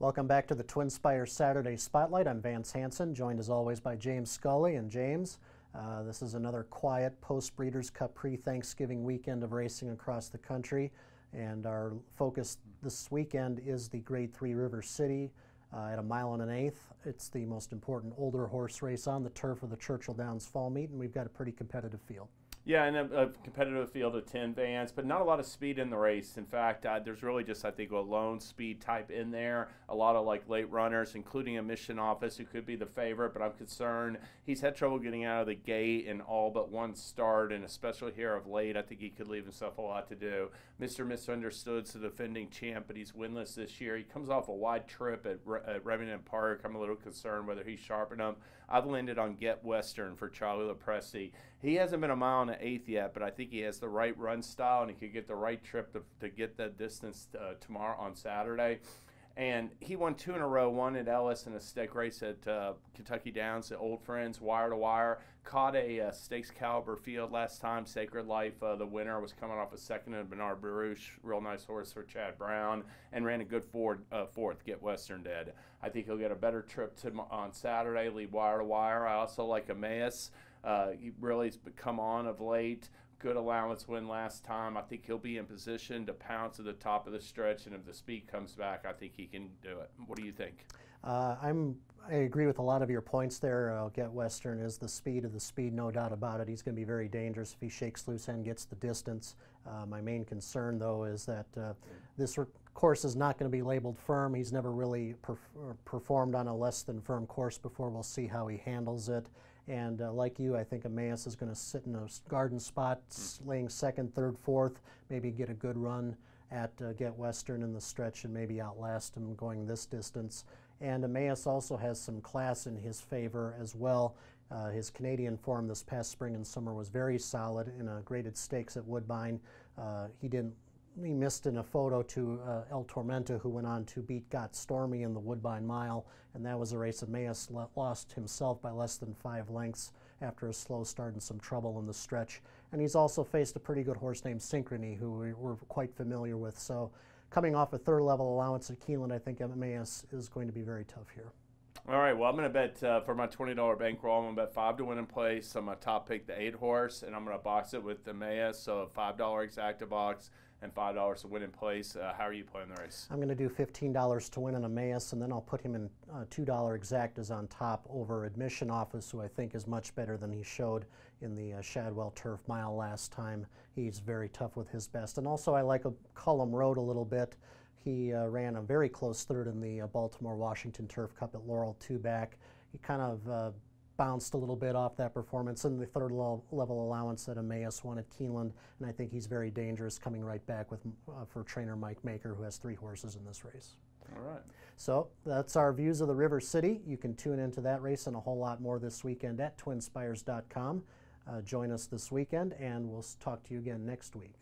Welcome back to the Twin Spires Saturday Spotlight. I'm Vance Hanson, joined as always by James Scully. And James, uh, this is another quiet post Breeders' Cup pre Thanksgiving weekend of racing across the country. And our focus this weekend is the Grade 3 River City uh, at a mile and an eighth. It's the most important older horse race on the turf of the Churchill Downs Fall Meet, and we've got a pretty competitive field. Yeah, and a, a, competitive field of 10 Vance, but not a lot of speed in the race. In fact, uh, there's really just, I think, a lone speed type in there. A lot of like late runners, including Admission Office who could be the favorite, but I'm concerned he's had trouble getting out of the gate in all but one start, and especially here of late, I think he could leave himself a lot to do. Mr. Misunderstood's the defending champ, but he's winless this year. He comes off a wide trip at, at Remington Park. I'm a little concerned whether he's sharp enough. I've landed on Get Western for Charlie LoPresti. He hasn't been a mile and an eighth yet, but I think he has the right run style and he could get the right trip to, to get the distance uh, tomorrow on Saturday. And he won two in a row, one at Ellis and a stake race at uh, Kentucky Downs at Old Friends, wire to wire. Caught a uh, stakes caliber field last time. Sacred Life, uh, the winner, was coming off a second in Bernard Baruch, real nice horse for Chad Brown, and ran a good uh, fourth, Get Western Dead. I think he'll get a better trip to, on Saturday, lead wire to wire. I also like Emmaus. Uh, he really has come on of late good allowance win last time. I think he'll be in position to pounce at the top of the stretch, and if the speed comes back, I think he can do it. What do you think? Uh, I'm I agree with a lot of your points there. I'll get Western is the speed of the speed, no doubt about it. He's going to be very dangerous if he shakes loose and gets the distance. Uh, my main concern, though, is that uh, this course is not going to be labeled firm. He's never really perf performed on a less than firm course before. We'll see how he handles it. And uh, like you, I think Emmaus is going to sit in a garden spot, laying second, third, fourth, maybe get a good run at uh, Get Western in the stretch and maybe outlast him going this distance. And Emmaus also has some class in his favor as well. Uh, his Canadian form this past spring and summer was very solid in a graded stakes at Woodbine. Uh, he didn't he missed in a photo to uh, El Tormento, who went on to beat Got Stormy in the Woodbine Mile, and that was a race Emmaus lost himself by less than five lengths after a slow start and some trouble in the stretch. And he's also faced a pretty good horse named Synchrony, who we're quite familiar with. So coming off a third level allowance at Keeneland, I think Emmaus is going to be very tough here. All right, well, I'm going to bet uh, for my $20 bankroll, I'm going to bet five to win in place. Going to top pick the eight horse, and I'm going to box it with the Emmaus, so a $5 exacta box and five dollars to win in place. Uh, how are you playing the race? I'm going to do fifteen dollars to win in Emmaus, and then I'll put him in uh, two dollar exactas on top over admission office, who I think is much better than he showed in the uh, Shadwell Turf Mile last time. He's very tough with his best, and also I like a Cullum Road a little bit. He uh, ran a very close third in the uh, Baltimore Washington Turf Cup at Laurel two back. He kind of uh, bounced a little bit off that performance and the third level allowance that Emmaus won at Keeneland, and I think he's very dangerous coming right back with uh, for trainer Mike Maker, who has three horses in this race. All right. So that's our views of the River City. You can tune into that race and a whole lot more this weekend at twinspires.com. Uh, join us this weekend, and we'll talk to you again next week.